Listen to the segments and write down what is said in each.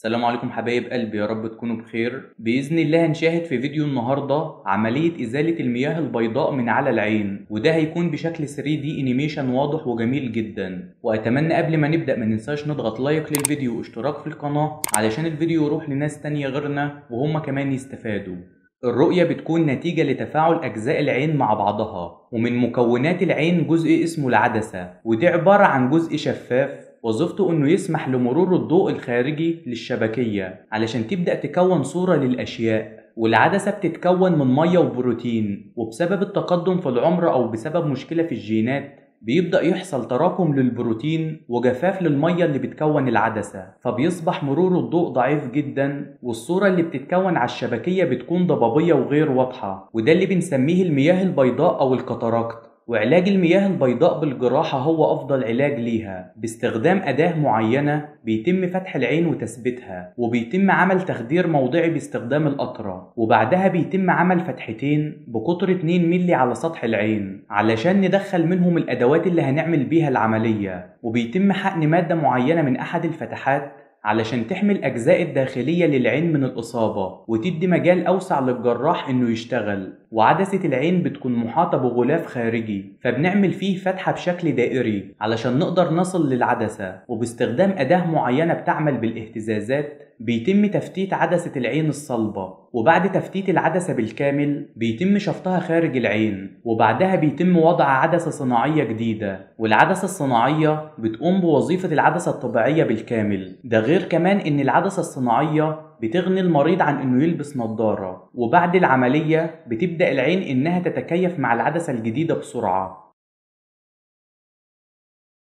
السلام عليكم حبايب قلبي يا رب تكونوا بخير. بإذن الله هنشاهد في فيديو النهاردة عملية إزالة المياه البيضاء من على العين وده هيكون بشكل 3D animation واضح وجميل جدا. وأتمنى قبل ما نبدأ ما ننساش نضغط like للفيديو واشتراك في القناة علشان الفيديو يروح لناس تانية غيرنا وهم كمان يستفادوا. الرؤية بتكون نتيجة لتفاعل أجزاء العين مع بعضها ومن مكونات العين جزء اسمه العدسة ودي عبارة عن جزء شفاف وظيفته إنه يسمح لمرور الضوء الخارجي للشبكية علشان تبدأ تكون صورة للأشياء والعدسة بتتكون من مية وبروتين وبسبب التقدم في العمر أو بسبب مشكلة في الجينات بيبدأ يحصل تراكم للبروتين وجفاف للمية اللي بتكون العدسة فبيصبح مرور الضوء ضعيف جدا والصورة اللي بتتكون على الشبكية بتكون ضبابية وغير واضحة وده اللي بنسميه المياه البيضاء أو الكاتاراكت. وعلاج المياه البيضاء بالجراحة هو أفضل علاج ليها. باستخدام أداة معينة بيتم فتح العين وتثبيتها وبيتم عمل تخدير موضعي باستخدام القطرة وبعدها بيتم عمل فتحتين بقطر 2 ملي على سطح العين علشان ندخل منهم الأدوات اللي هنعمل بيها العملية. وبيتم حقن مادة معينة من أحد الفتحات علشان تحمي الأجزاء الداخلية للعين من الإصابة وتدي مجال أوسع للجراح إنه يشتغل. وعدسة العين بتكون محاطة بغلاف خارجي فبنعمل فيه فتحة بشكل دائري علشان نقدر نصل للعدسة وباستخدام أداة معينة بتعمل بالاهتزازات بيتم تفتيت عدسة العين الصلبة وبعد تفتيت العدسة بالكامل بيتم شفطها خارج العين وبعدها بيتم وضع عدسة صناعية جديدة والعدسة الصناعية بتقوم بوظيفة العدسة الطبيعية بالكامل. ده غير كمان إن العدسة الصناعية بتغني المريض عن إنه يلبس نظارة وبعد العملية بتبدأ العين إنها تتكيف مع العدسة الجديدة بسرعة.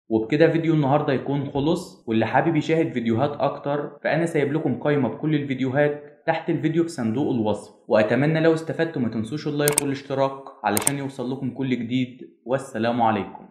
وبكده فيديو النهاردة يكون خلص واللي حابب يشاهد فيديوهات أكتر فأنا سايب لكم قائمة بكل الفيديوهات تحت الفيديو في صندوق الوصف. وأتمنى لو استفدتوا ما تنسوش اللايك والاشتراك علشان يوصل لكم كل جديد. والسلام عليكم.